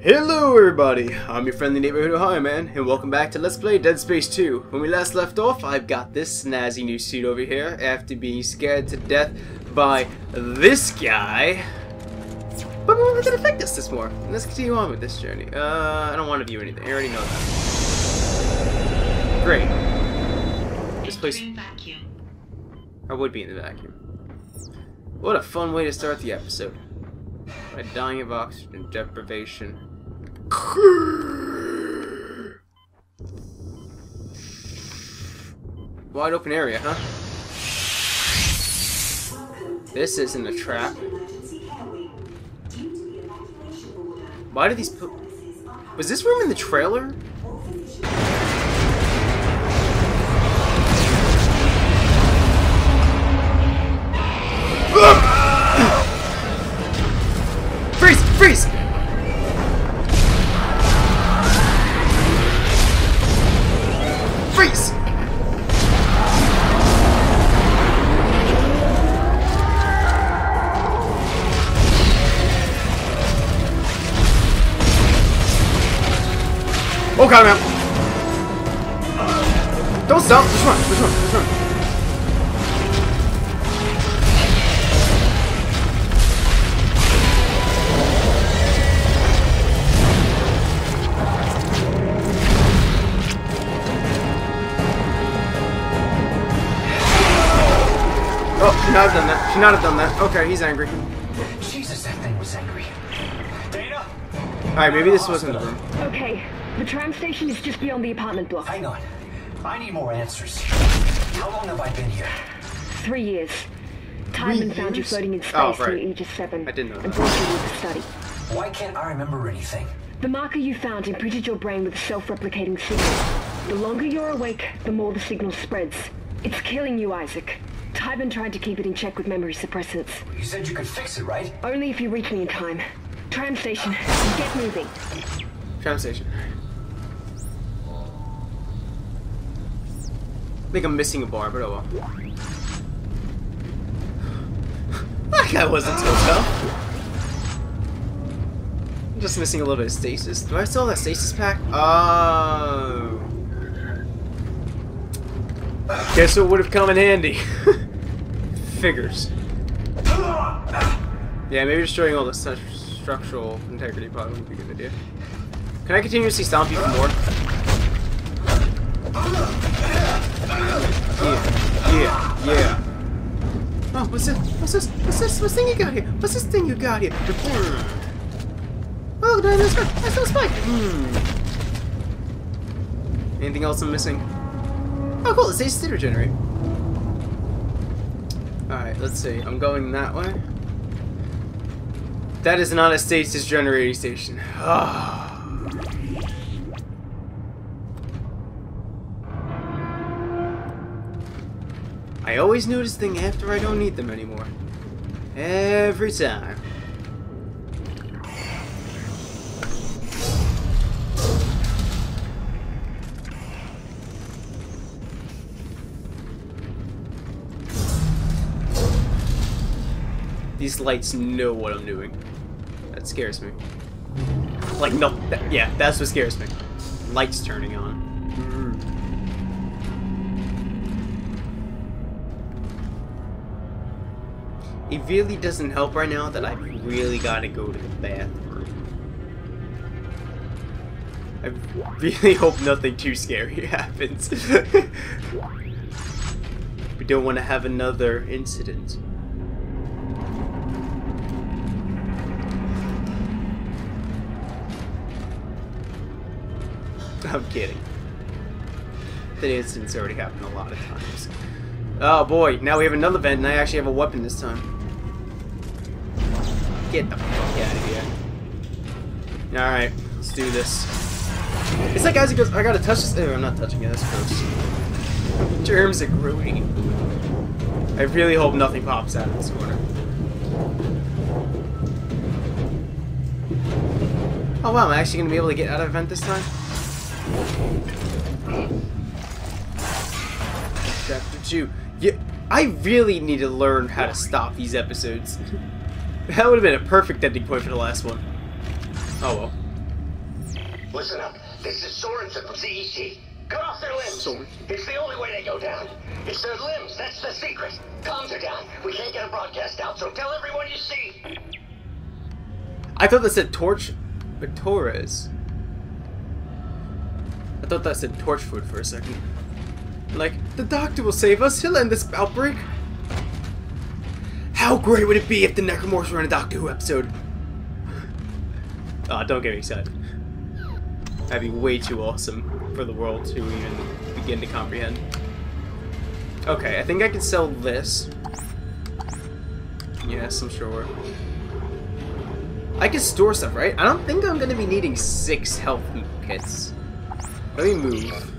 Hello everybody, I'm your friendly neighborhood Ohio man, and welcome back to Let's Play Dead Space 2. When we last left off, I've got this snazzy new suit over here after being scared to death by this guy. But we're gonna affect us this more. Let's continue on with this journey. Uh, I don't want to view anything. I already know that. Great. This place... I would be in the vacuum. What a fun way to start the episode. By dying of oxygen deprivation. Wide open area, huh? This isn't a trap. Why do these... Was this room in the trailer? Freeze! Freeze! Freeze! Okay, man. Don't stop. Just run. Just run. Just run. Not have done that. Should not have done that. Okay, he's angry. Jesus, that thing was angry. Daina? Alright, maybe this wasn't the room. Okay, the tram station is just beyond the apartment block. Hang on. I need more answers. How long have I been here? Three years. Tiedemann found you floating in oh, space Oh, right. near Aegis 7 I didn't know and that. brought you to study. Why can't I remember anything? The marker you found imprinted your brain with a self-replicating signal. The longer you're awake, the more the signal spreads. It's killing you, Isaac. Tiedemann trying to keep it in check with memory suppressants. You said you could fix it, right? Only if you reach me in time. Tram station, get moving. Tram station. I think I'm missing a bar, but oh well. That guy wasn't so tough. I'm just missing a little bit of stasis. Do I still have that stasis pack? Oh. Guess what would have come in handy? Figures. Yeah, maybe destroying all the stu- structural integrity probably would be a good idea. Can I continuously stomp you for more? Yeah, yeah, yeah. Oh, what's this? What's this? What's this? What's thing you got here? What's this thing you got here? Oh, that's right. That's no spike. Hmm. Anything else I'm missing? Oh, cool. It's a state regenerate. Let's see. I'm going that way. That is not a stasis generating station. Ah. I always notice things after I don't need them anymore. Every time. These lights know what I'm doing. That scares me. Like, no, yeah, that's what scares me. Lights turning on. Mm. It really doesn't help right now that I really gotta go to the bathroom. I really hope nothing too scary happens. we don't want to have another incident. I'm kidding. That incident's already happened a lot of times. Oh boy, now we have another vent and I actually have a weapon this time. Get the fuck out of here. Alright, let's do this. It's like Isaac goes, I gotta touch this. Oh, I'm not touching it, that's gross. Germs are growing. I really hope nothing pops out of this corner. Oh wow, I'm actually gonna be able to get out of vent this time? Chapter 2. Yeah, I really need to learn how to stop these episodes. that would have been a perfect ending point for the last one. Oh well. Listen up. This is Sorensen from CEC. Cut off their limbs. Sorensen. It's the only way they go down. It's their limbs. That's the secret. Comms are down. We can't get a broadcast out, so tell everyone you see. I thought that said Torch but Torres. I thought that said Torchwood for a second. Like, the doctor will save us, he'll end this outbreak. How great would it be if the Necromorphs were in a Doctor Who episode? Ah, don't get me excited. That'd be way too awesome for the world to even begin to comprehend. Okay, I think I can sell this. Yes, I'm sure. I can store stuff, right? I don't think I'm gonna be needing six health kits. Let me move.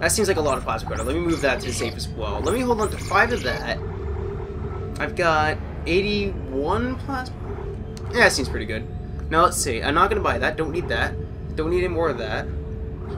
That seems like a lot of plasma powder. Let me move that to the safe as well. Let me hold on to five of that. I've got 81 plasma. Yeah, that seems pretty good. Now let's see. I'm not gonna buy that. Don't need that. Don't need any more of that.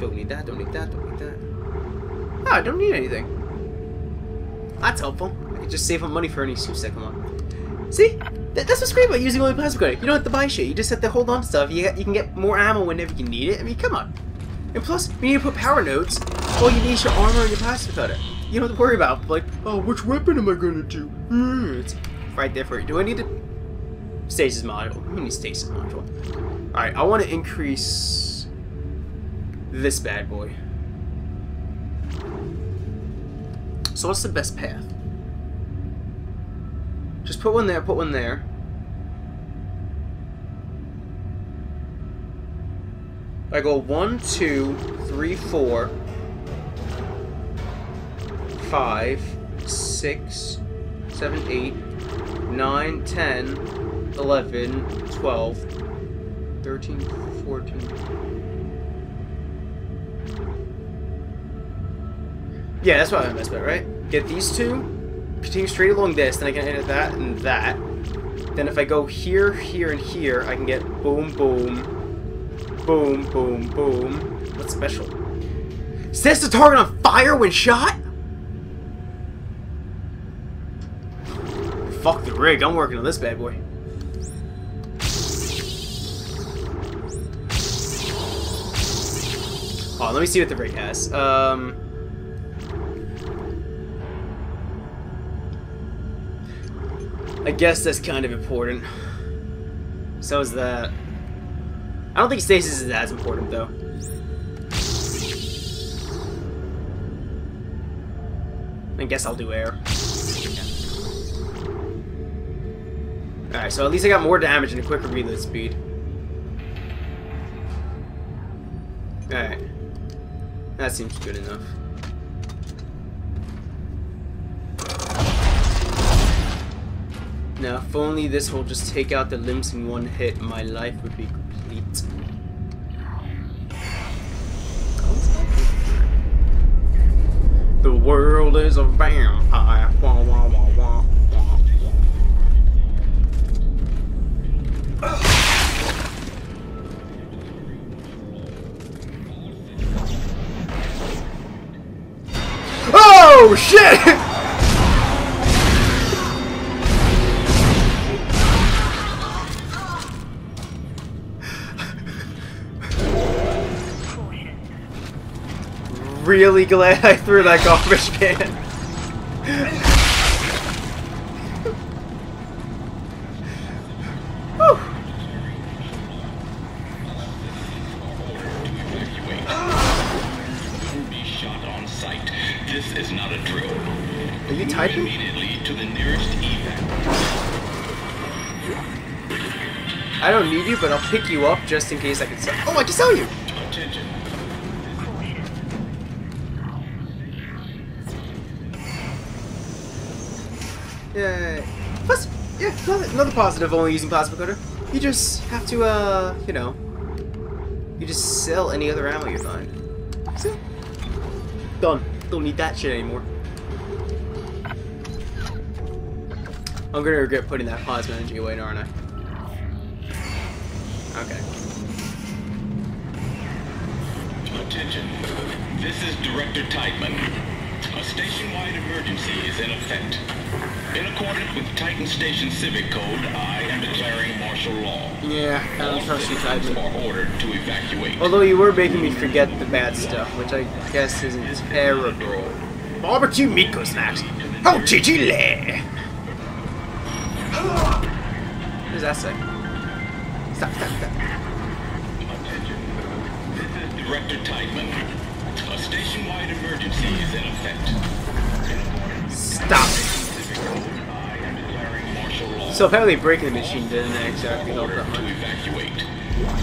Don't need that. Don't need that. Don't need that. Ah, I don't need anything. That's helpful. Just save up money for any that come on. See? Th that's what's great about using only plasma cutter. You don't have to buy shit. You just have to hold on to stuff. You, you can get more ammo whenever you need it. I mean, come on. And plus, you need to put power nodes, all you need is your armor and your plasma cutter. You don't have to worry about, like, oh, which weapon am I gonna do? Mm, it's right there for you. Do I need to... Stasis module. I need stasis module. Alright, I want to increase this bad boy. So what's the best path? Just put one there, put one there. I go one, two, three, four, five, six, seven, eight, nine, ten, eleven, twelve, thirteen, fourteen. Yeah, that's what I messed up, right? Get these two, continue straight along this, then I can edit that and that. Then if I go here, here, and here, I can get boom, boom, boom, boom, boom. What's special? Sets the target on fire when shot? Fuck the rig, I'm working on this bad boy. Oh, let me see what the rig has. Um... I guess that's kind of important. So is that. I don't think stasis is as important though. I guess I'll do air. Alright, so at least I got more damage and a quicker reload speed. Alright. That seems good enough. Now, if only this will just take out the limbs in one hit, my life would be complete. The world is a vampire. Wah, wah, wah, wah. Oh shit! really glad I threw that garbage can. Are you typing? I don't need you, but I'll pick you up just in case I can sell. Oh, I can sell you! Attention. Another, positive only using plasma cutter. You just have to, uh, you know, you just sell any other ammo you find. So, done. Don't need that shit anymore. I'm gonna regret putting that plasma energy away, aren't I? Okay. Attention. This is Director Tiedemann. A station-wide emergency is in effect. In accordance with Titan Station Civic Code, I am declaring martial martial law. Yeah, I don't trust you, Citizens Tiedemann. are ordered to evacuate. Although you were making me forget the bad stuff, which I guess isn't terrible. Barbecue Miko snacks. Oh, chichile! What does that say? Stop, stop, stop. Attention. This is Director Tiedemann. A station-wide emergency is in effect. In accordance with Stop. Pacific So apparently breaking the machine didn't exactly help that to much. evacuate.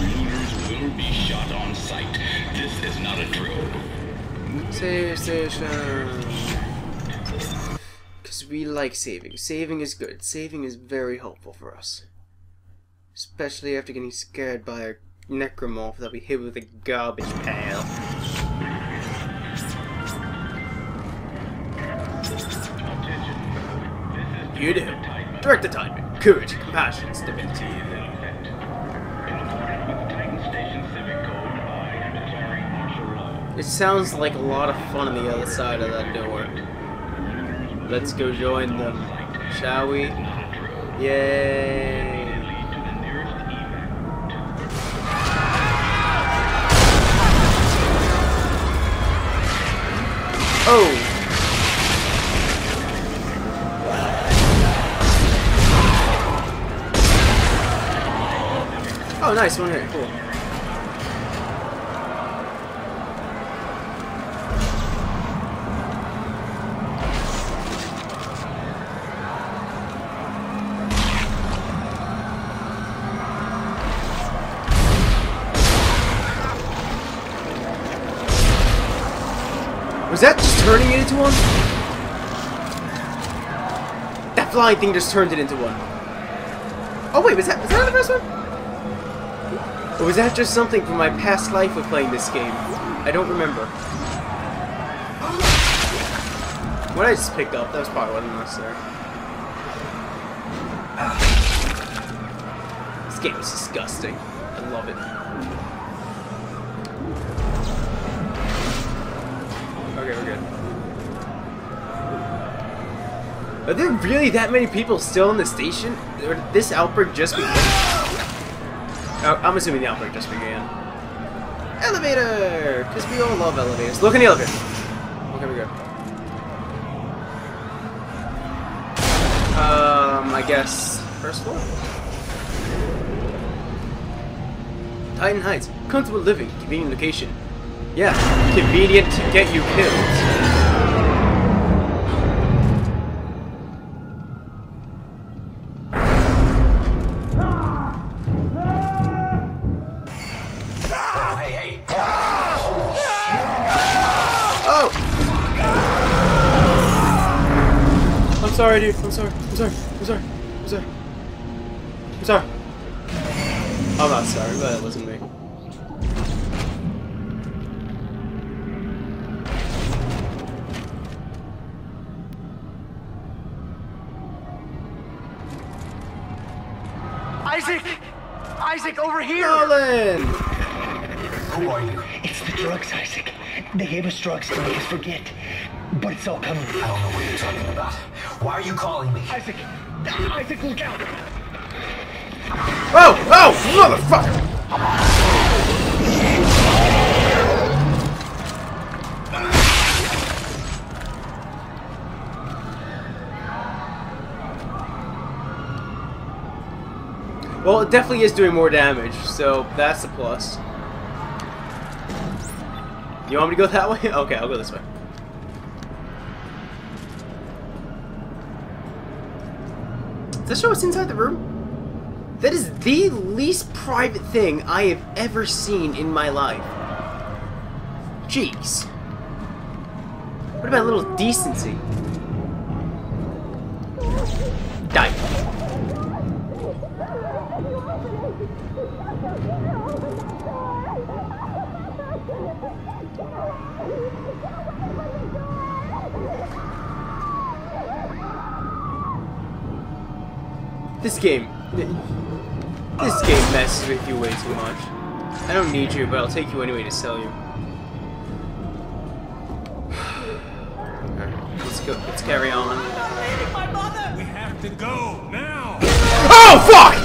Looters will be shot on sight. This is not a drill. Save station. Because we like saving. Saving is good. Saving is very helpful for us. Especially after getting scared by a necromorph that we hit with a garbage pail. Attention. This is You do. Direct the timing. Courage, compassion, stability. It sounds like a lot of fun on the other side of that door. Let's go join them, shall we? Yay! Oh! Nice one hit. Cool. Was that just turning it into one? That flying thing just turned it into one. Oh wait, was that was that the first one? Or was that just something from my past life of playing this game? I don't remember. What I just picked up, that was probably wasn't necessary. This game is disgusting. I love it. Okay, we're good. Are there really that many people still in the station? Or this outbreak just began? Oh, I'm assuming the outbreak just began. Elevator! Because we all love elevators. Look in the elevator. Okay, we're good. Um, I guess first floor. Titan Heights, comfortable living, convenient location. Yeah, convenient to get you killed. Sorry, dude. I'm sorry. I'm sorry. I'm sorry. I'm sorry. I'm sorry. I'm not sorry, but it wasn't me. Isaac! Isaac, over here! Nolan! Who are you? It's the drugs, Isaac. They gave us drugs to make us forget. But it's all coming. I don't know what you're talking about. Why are you calling me? Isaac! Isaac, look out! Oh! Oh! Motherfucker! Well, it definitely is doing more damage, so that's a plus. You want me to go that way? Okay, I'll go this way. Does that show us inside the room? That is the least private thing I have ever seen in my life. Jeez. What about a little decency? Die. This game... This game messes with you way too much. I don't need you, but I'll take you anyway to sell you. Let's go. Let's carry on. We have to go now! Oh, fuck!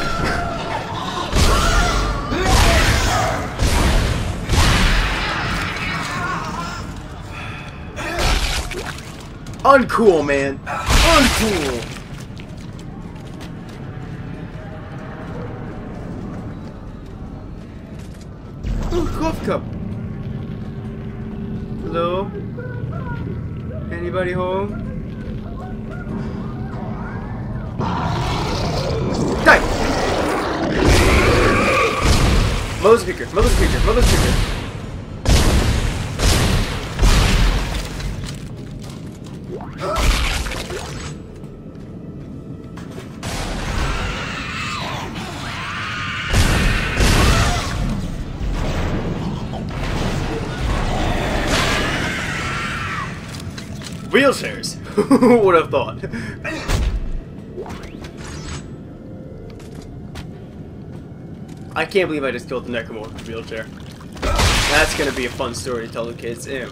Uncool, man. Uncool. Cup. Hello? Anybody home? Die! Mother speaker, mother speaker, mother speaker. Wheelchairs! Who would have thought? I can't believe I just killed the Necromorph with a wheelchair. That's gonna be a fun story to tell the kids. Ew.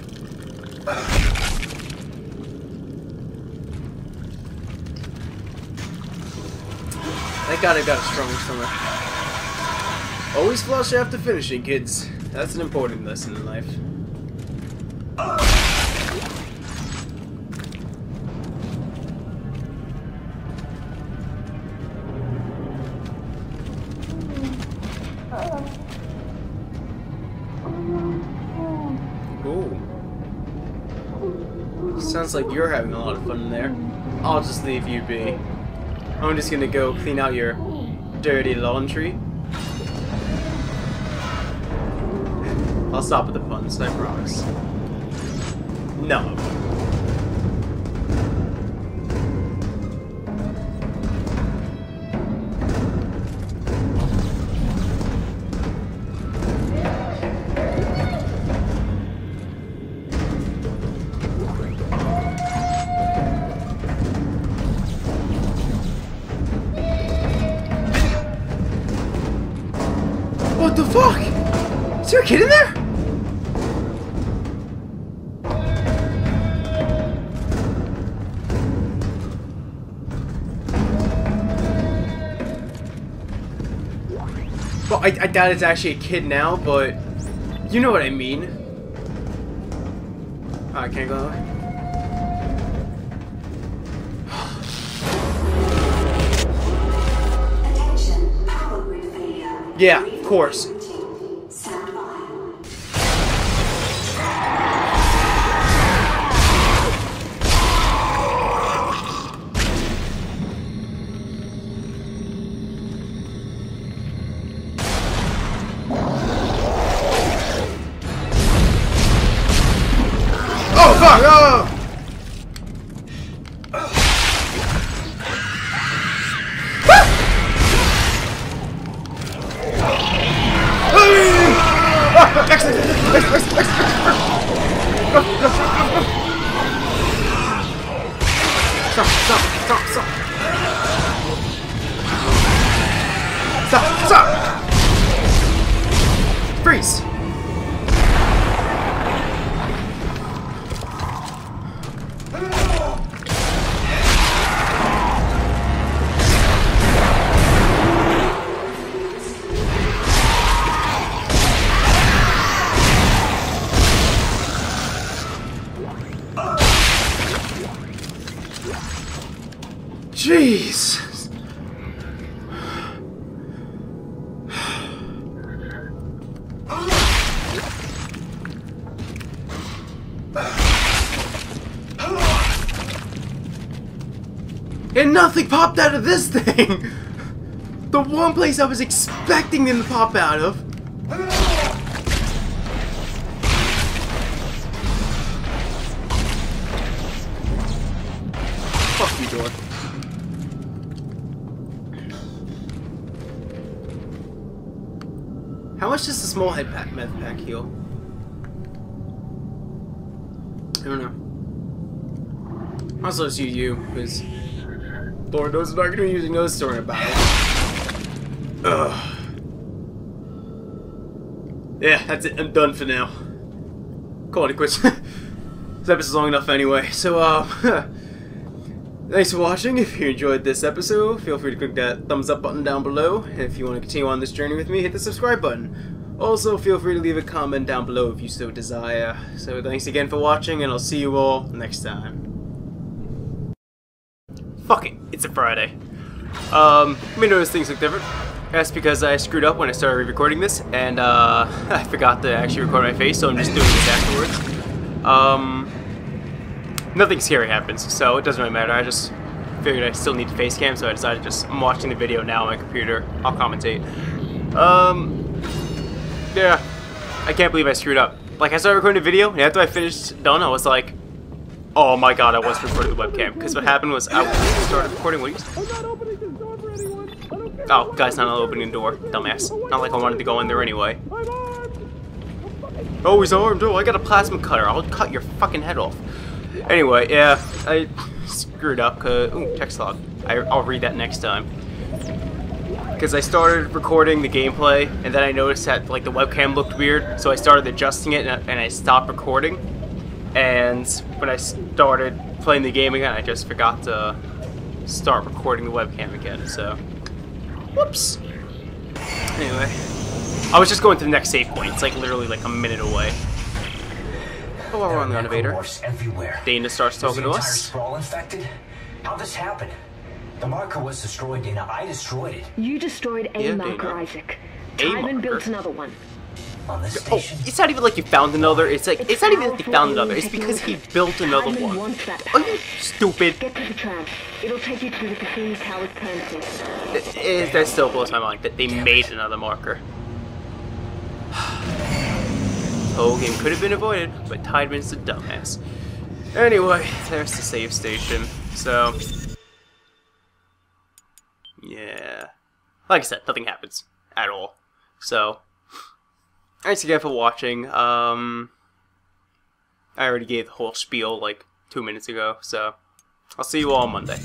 Thank God I got a strong stomach. Always flush after finishing, kids. That's an important lesson in life. Sounds like you're having a lot of fun in there. I'll just leave you be. I'm just gonna go clean out your dirty laundry. I'll stop at the puns, I promise. No. Well, I, I doubt it's actually a kid now, but you know what I mean. Oh, I can't go that way. Attention, power grid failure. Yeah, of course. Thing! The one place I was expecting them to pop out of. Fuck you, door. How much does the small head pack meth pack heal? I don't know. Also, it's you, you, because Lord knows I'm not going to be using those story about it. Ugh. Yeah, that's it. I'm done for now. Call it quits. this episode's long enough anyway. So, uh, thanks for watching. If you enjoyed this episode, feel free to click that thumbs up button down below. If you want to continue on this journey with me, hit the subscribe button. Also, feel free to leave a comment down below if you so desire. So, thanks again for watching, and I'll see you all next time. It's a Friday. Um, you may notice things look different. That's because I screwed up when I started re recording this, and uh, I forgot to actually record my face, so I'm just doing this afterwards. Um, nothing scary happens, so it doesn't really matter. I just figured I still need the face cam, so I decided just I'm watching the video now on my computer. I'll commentate. Um, yeah, I can't believe I screwed up. Like I started recording the video, and after I finished done, I was like, oh my god, I was recording the webcam. Because what happened was I started recording. What are you? Oh, guy's not opening the door, dumbass. Not like I wanted to go in there anyway. Oh, he's armed. Oh, I got a plasma cutter. I'll cut your fucking head off. Anyway, yeah, I screwed up. Cause, ooh, text log. I, I'll read that next time. Because I started recording the gameplay, and then I noticed that like the webcam looked weird, so I started adjusting it, and I, and I stopped recording. And when I started playing the game again, I just forgot to start recording the webcam again. So, whoops. Anyway, I was just going to the next save point. It's like literally like a minute away. Oh, we're on the elevator. Everywhere. Daina starts Is talking the to entire us. sprawl infected? How'd this happen? The marker was destroyed, Daina. I destroyed it. You destroyed a Yeah, marker, Daina. Isaac. A Tiedemann built another one. On this Oh, station. it's not even like you found another. It's like it's, It's not even like you found another. It's because he built another one. Are power. you stupid? Get to the tram. It'll take you to the Cassini Tower's turn station. It- it- that still blows my mind that they made another marker. whole game could have been avoided, but Tiedemann's a dumbass. Anyway, there's the save station. So, yeah. Like I said, nothing happens at all. So, thanks again for watching. Um, I already gave the whole spiel like two minutes ago, so I'll see you all on Monday.